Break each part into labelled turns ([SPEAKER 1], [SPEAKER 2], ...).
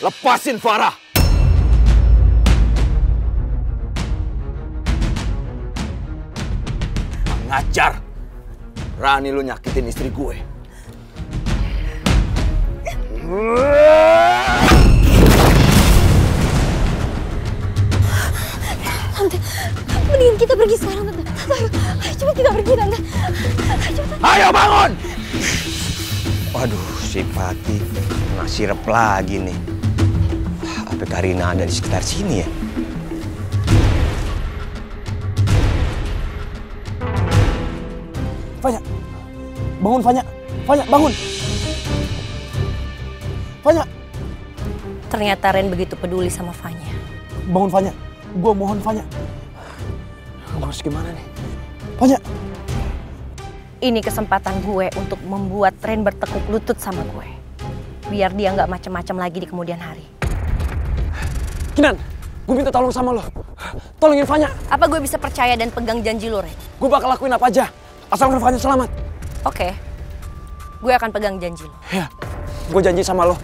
[SPEAKER 1] Lepasin Farah! Ngajar! Rani lu nyakitin istri gue.
[SPEAKER 2] Tante, mendingan kita pergi sekarang, Tante. Tante, ayo, ayo cepat kita pergi, Tante. Ayo cepat.
[SPEAKER 1] Ayo bangun!
[SPEAKER 3] Waduh, si Fatih kena sirep lagi nih. Apa Karina ada di sekitar sini ya?
[SPEAKER 4] Fanya, bangun Fanya, Fanya bangun. Fanya,
[SPEAKER 2] Ternyata Ren begitu peduli sama Fanya.
[SPEAKER 4] bangun Fanya. Gue mohon Fanya. Gue harus gimana nih? Fanya,
[SPEAKER 2] Ini kesempatan gue untuk membuat Ren bertekuk lutut sama gue. Biar dia nggak macam-macam lagi di kemudian hari.
[SPEAKER 4] Kinan, gue minta tolong sama lo. Tolongin Fanya.
[SPEAKER 2] Apa gue bisa percaya dan pegang janji lo, Ren?
[SPEAKER 4] Gue bakal lakuin apa aja. Asalkan Fanya selamat.
[SPEAKER 2] Oke. Gue akan pegang janji lo.
[SPEAKER 4] Ya, gue janji sama lo.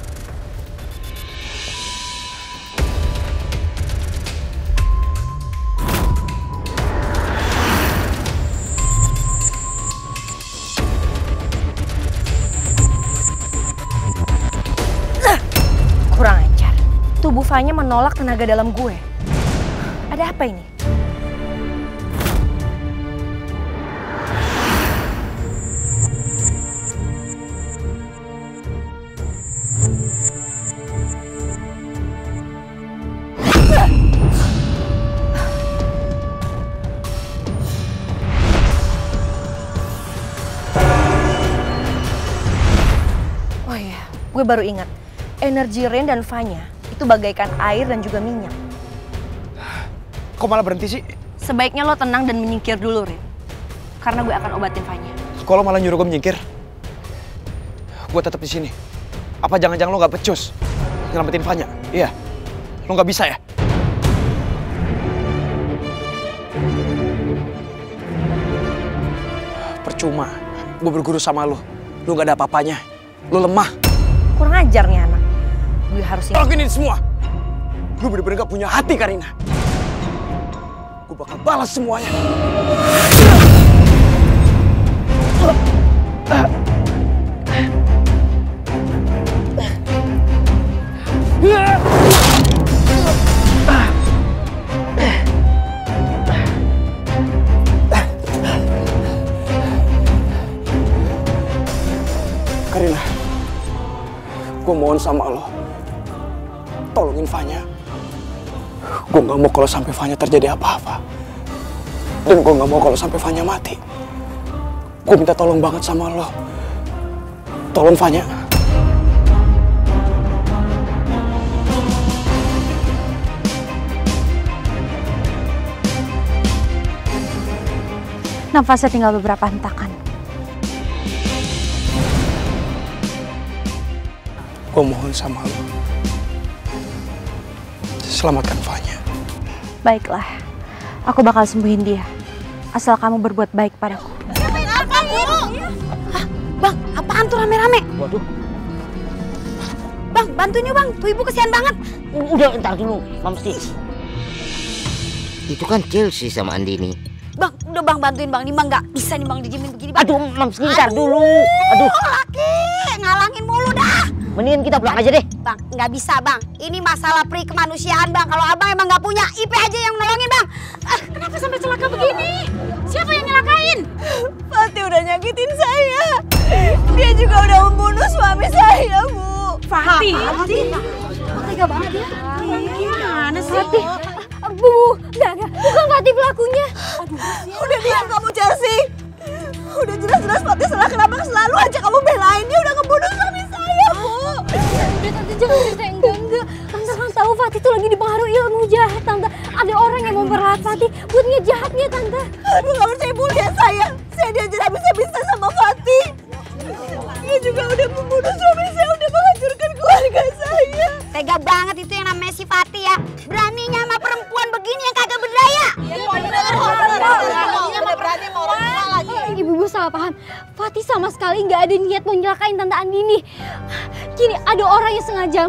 [SPEAKER 2] Fanya menolak tenaga dalam gue. Ada apa ini? Oh iya, gue baru ingat. Energi Ren dan Fanya itu bagaikan air dan juga minyak.
[SPEAKER 4] Kok malah berhenti sih?
[SPEAKER 2] Sebaiknya lo tenang dan menyingkir dulu, Ren. Karena gue akan obatin Fanya.
[SPEAKER 4] Kalau malah nyuruh gue menyingkir, gue tetap di sini. Apa jangan-jangan lo gak becus nyelamatin Fanya? Iya, lo gak bisa ya? Percuma, gue berguru sama lo. Lo gak ada apa-apanya. Lo lemah.
[SPEAKER 2] Kurang ajar nih anak. Gue harus.
[SPEAKER 4] Lakuin ini semua. Lu bener-bener gak punya hati, Karina. Gue bakal balas semuanya. Karina, gue mohon sama lo, tolongin Fanya. Gue nggak mau kalau sampai Fanya terjadi apa-apa. Dan gue nggak mau kalau sampai Fanya mati. Gue minta tolong banget sama lo. Tolong Fanya.
[SPEAKER 2] Nafasnya tinggal beberapa hentakan.
[SPEAKER 4] Gue mohon sama lo. Selamatkan Fanya.
[SPEAKER 2] Baiklah, aku bakal sembuhin dia. Asal kamu berbuat baik padaku.
[SPEAKER 5] Apa bu? Hah, bang, apaan tuh rame-rame?
[SPEAKER 3] Waduh,
[SPEAKER 5] Bang, bantuin yuk bang, tuh ibu kesian banget.
[SPEAKER 3] udah ntar dulu, Mamsi. Itu kan Chelsea sama Andini.
[SPEAKER 5] Bang, udah bang bantuin bang, nih bang nggak bisa nih bang dijamin begini bang.
[SPEAKER 3] Aduh, Mamsi ntar dulu. Aduh,
[SPEAKER 5] laki, ngalangin mulu dah.
[SPEAKER 3] Mendingan kita pulang aja deh.
[SPEAKER 5] Bang, nggak bisa bang, ini masalah pri kemanusiaan bang. Kalau abang emang nggak punya, IP aja yang nolongin bang. Ah, kenapa sampai celaka begini? Siapa yang nyelakain? Fatih udah nyakitin saya. Dia juga udah membunuh suami saya, Bu. Fatih? Fatih? Tega banget ya. Gimana sih? Fatih.
[SPEAKER 2] Bu, enggak, enggak. Bukan Fatih pelakunya.
[SPEAKER 5] Udah diam kamu Chelsea. Udah jelas-jelas Fatih salah kenapa selalu aja kamu belain dia udah ngebunuh suami
[SPEAKER 2] jangan cerita yang enggak, enggak. Tante kan tahu Fatih tuh lagi dipengaruhi ilmu jahat, Tante. Ada orang yang memperlahat Fatih buat ngejahatnya, Tante.
[SPEAKER 5] Aduh, gak percaya lihat saya. Saya diajar habis-habisan sama Fatih. Dia juga udah membunuh suami saya, udah menghancurkan keluarga saya. Tega banget itu yang namanya si Fatih ya. Beraninya sama perempuan begini yang kagak berdaya.
[SPEAKER 2] Ibu-ibu salah paham. Fatih sama sekali nggak ada niat mau nyelakain Tante Andini. Kini ada orang yang sengaja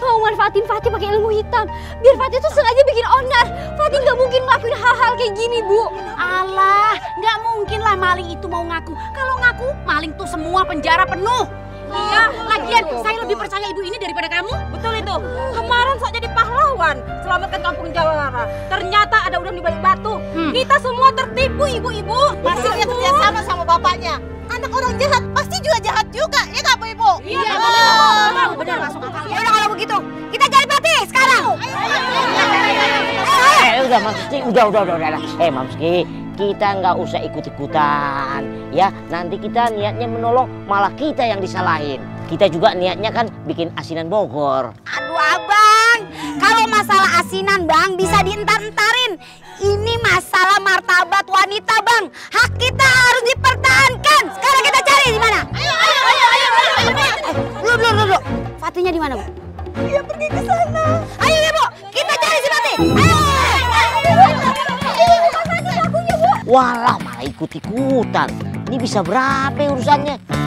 [SPEAKER 2] mau manfaatin Fatih pakai ilmu hitam. Biar Fatih tuh sengaja bikin onar. Fatih nggak mungkin ngelakuin hal-hal kayak gini, Bu.
[SPEAKER 5] Alah, nggak mungkin lah maling itu mau ngaku. Kalau ngaku, maling tuh semua penjara penuh. Iya, lagian saya lebih percaya ibu ini daripada kamu.
[SPEAKER 6] Betul itu. Kemarin sok jadi pahlawan, selamatkan kampung Jawara. Ternyata ada udang di balik batu. Kita semua tertipu ibu-ibu. Pasti dia kerja sama sama bapaknya. Anak orang jahat pasti juga jahat juga, ya nggak
[SPEAKER 7] Eh udah Mamski, udah udah udah udah. Eh Mamski, kita nggak usah ikut-ikutan ya. Nanti kita niatnya menolong, malah kita yang disalahin. Kita juga niatnya kan bikin asinan Bogor.
[SPEAKER 5] Aduh abang, kalau masalah asinan bang bisa dientar-entarin. Ini
[SPEAKER 7] Walah malah ikut-ikutan. Ini bisa berapa urusannya?